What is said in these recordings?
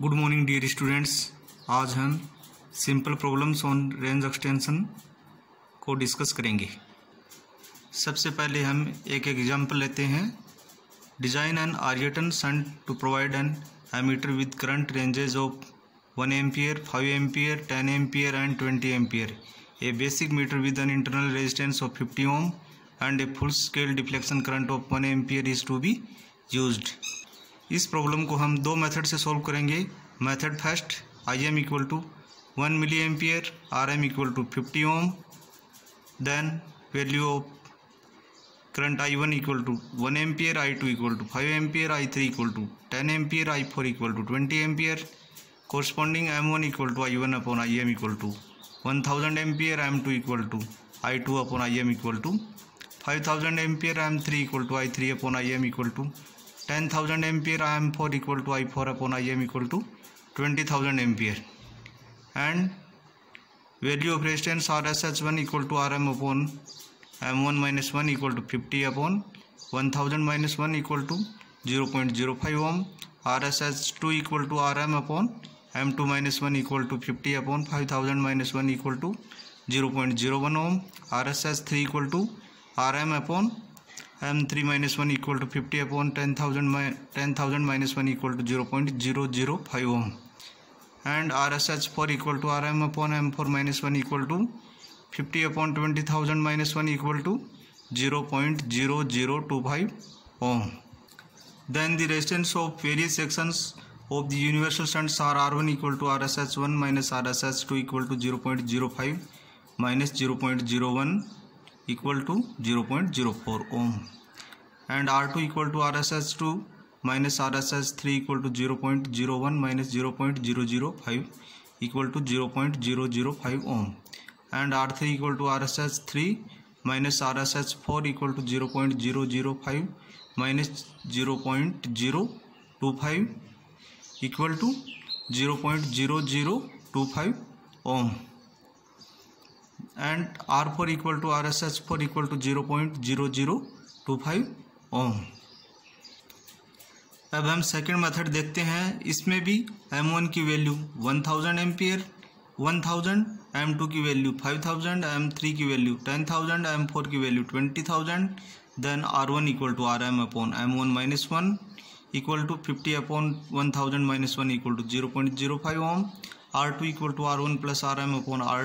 Good morning dear students आज हम simple problems on range extension को डिस्कस करेंगे सबसे पहले हम एक एग्जांपल लेते हैं design an Ayrton shunt to provide an ammeter with current ranges of one ampere five ampere ten ampere and twenty ampere a basic meter with an internal resistance of fifty ohm and a full scale deflection current of one ampere is to be used इस problem को हम दो method से solve करेंगे method first I M equal to one milli ampere R M equal to fifty ohm then value of current I one equal to one ampere I two equal to five ampere I three equal to ten ampere I four equal to twenty ampere corresponding M one equal to I one upon I M equal to one thousand ampere M two equal to I two upon I M equal to five thousand ampere M three equal to I three upon I M equal to ten thousand ampere I M four equal to I four upon I M equal to twenty thousand ampere and value of resistance R S H one equal to R M upon M one minus one equal to fifty upon one thousand minus one equal to zero point zero five ohm R S H two equal to R M upon M two minus one equal to fifty upon five thousand minus one equal to zero point zero one ohm R S H three equal to R M upon M three minus one equal to fifty upon ten thousand ten thousand minus one equal to zero point zero zero five ohm and R S H four equal to R M upon M four minus one equal to fifty upon twenty thousand minus one equal to zero point zero zero two five ohm then of of the universal R equal to R S H one minus R S H two equal to zero point zero five minus zero point zero one equal to zero point zero four ohm and R two equal to R S S two minus R S S three equal to zero point zero one minus zero point zero zero five equal to zero point zero zero five ohm and R three equal to R S S three minus R S S four equal to zero point zero zero five minus zero point zero two five equal to zero point zero zero two five ohm and R R four four equal to S equal to zero point zero zero two five ohm अब हम second method देखते हैं इसमें भी M one की value one thousand M uh one thousand M two की value five thousand M three की value ten thousand M four की value twenty thousand then R one equal to R M upon M one minus one equal to fifty upon one thousand minus one equal to zero point zero five ohm R two equal to R one plus R M upon R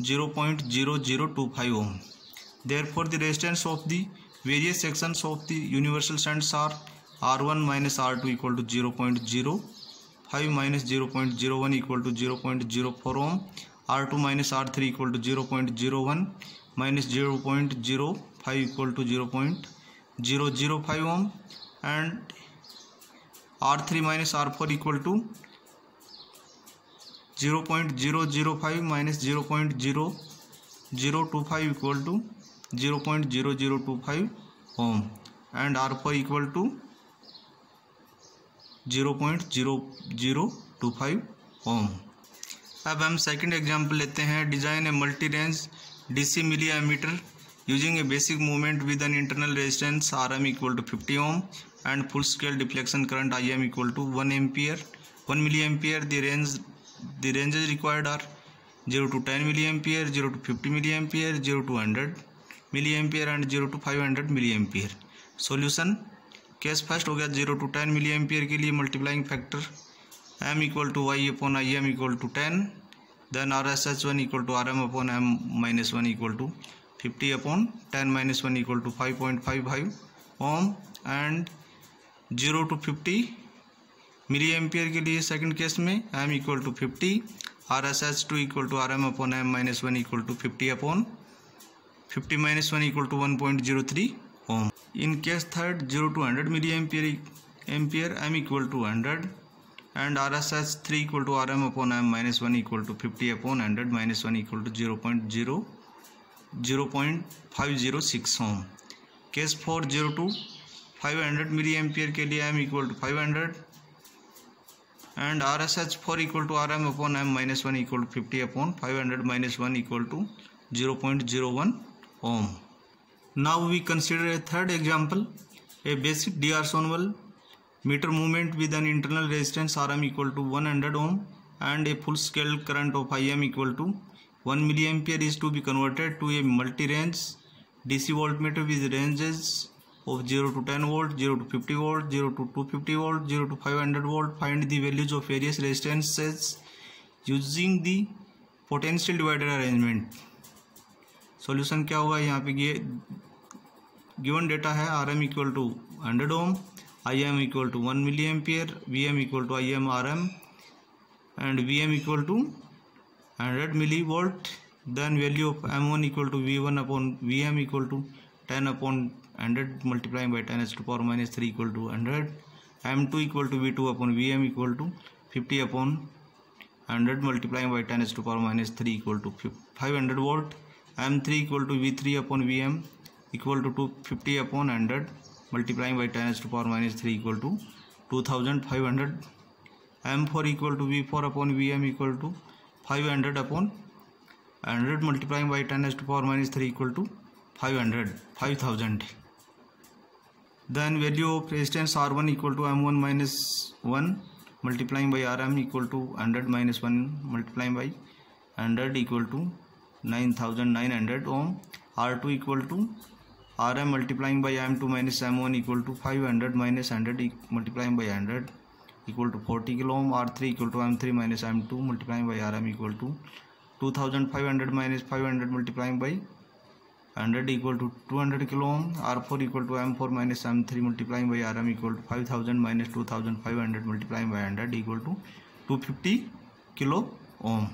0.0025 ohm. Therefore, the resistance of the various sections of the universal shunt are R1 minus R2 equal to 0.05 minus 0.01 equal to 0.04 ohm, R2 minus R3 equal to 0.01 minus 0.05 equal to 0.005 ohm, and R3 minus R4 equal to zero point zero zero five minus zero point zero zero two five equal to zero point zero zero two five ohm and R four equal to zero point zero zero two five ohm अब हम second example लेते हैं design a multi range DC milliammeter using a basic movement with an internal resistance R M equal to fifty ohm and full scale deflection current I M equal to one ampere one milli ampere the range The ranges required are 0 to 10 milliampere, 0 to 50 milliampere, 0 to 100 milliampere and 0 to 500 milliampere. Solution case first हो गया zero to ten milli ampere के लिए multiplying factor M equal to Y upon I M equal to ten then R S H one equal to R M upon M minus one equal to fifty upon ten minus one equal to five point five five ohm and zero to fifty milli ampere के लिए second case में M equal to fifty R S H two equal to R M upon M minus one equal to fifty upon fifty minus one equal to one point zero three ohm in case third zero to hundred milli ampere ampere M equal to hundred and R S H three equal to R M upon M minus one equal to fifty upon hundred minus one equal to zero point zero zero point five zero six ohm case four zero to five hundred milli ampere के लिए M equal to five hundred and RSH4 equal to RM upon M minus 1 equal to 50 upon 500 minus 1 equal to 0.01 ohm. Now we consider a third example, a basic D'Arsonval meter movement with an internal resistance Rm equal to 100 ohm and a full scale current of Im equal to 1 milliampere is to be converted to a multi-range DC voltmeter with ranges of 0 to 10 volt, 0 to 50 volt, 0 to 250 volt, 0 to 500 volt. Find the values of various resistances using the potential divider arrangement. Solution क्या होगा यहाँ पे ये given data है R M equal to hundred ohm I M equal to one milli ampere V M equal to I M R M and V M equal to hundred milli volt then value of M one equal to V one upon V M equal to ten upon hundred multiply by ten S to power minus three equal to hundred M two equal to V two upon V M equal to fifty upon hundred multiply by ten S to power minus three equal to five hundred volt M three equal to V three upon V M equal to two fifty upon hundred multiplying by ten S to power minus three equal to two thousand five hundred M four equal to V four upon V M equal to five hundred upon hundred multiplying by ten S to power minus three equal to five hundred five thousand then value of resistance R one equal to M one minus one multiplying by R M equal to hundred minus one multiplying by hundred equal to nine thousand nine hundred ohm R two equal to R M multiplying by M two minus M one equal to five hundred minus hundred multiplying by hundred equal to forty kilo ohm R three equal to M three minus M two multiplying by R M equal to two thousand five hundred minus five hundred multiplying by hundred equal to two hundred kilo ohm R four equal to M four minus M three multiplying by R M equal to five thousand minus two thousand five hundred multiplying by hundred equal to two fifty kilo ohm